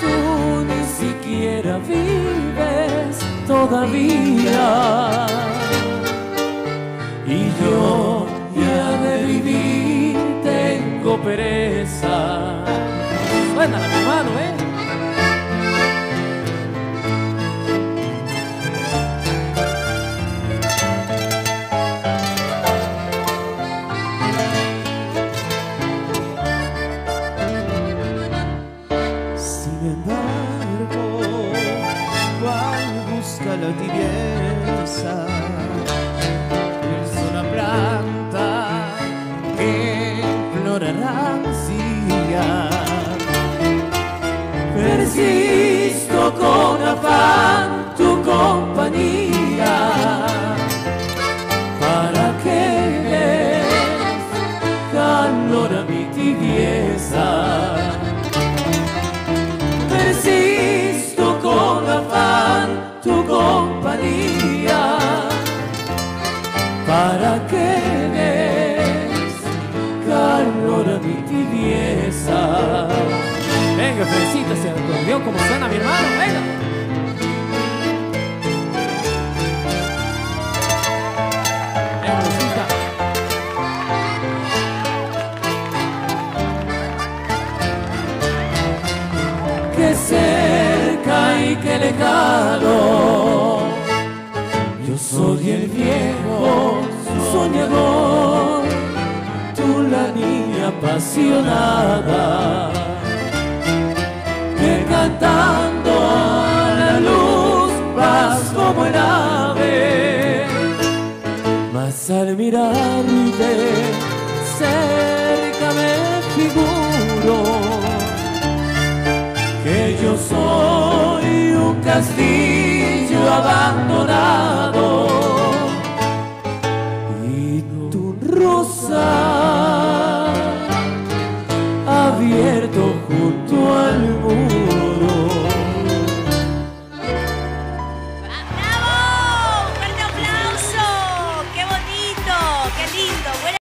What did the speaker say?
Tú ni siquiera vives todavía. Y yo ya de vivir tengo pereza. Embargo, cual busca la tibieza, es una planta que florará rancia. Persisto con afán tu compañía para que calor a mi tibieza. Para que des calor a mi tibieza. Venga, felicita ese acordeón como suena mi hermano, venga. Cerca y que lejano, yo soy soñador, tú la niña apasionada que cantando a la luz vas como el ave, mas al mirarte abierto junto